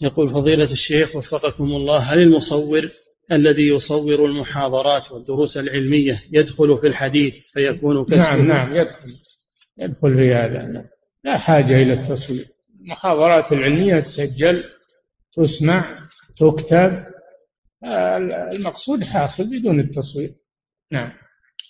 يقول فضيلة الشيخ وفقكم الله هل المصور الذي يصور المحاضرات والدروس العلمية يدخل في الحديث فيكون كسبه؟ نعم نعم يدخل. يدخل في هذا. لا حاجة إلى التصوير. المحاضرات العلمية تسجل تسمع تكتب. آه، المقصود حاصل بدون التصوير. نعم.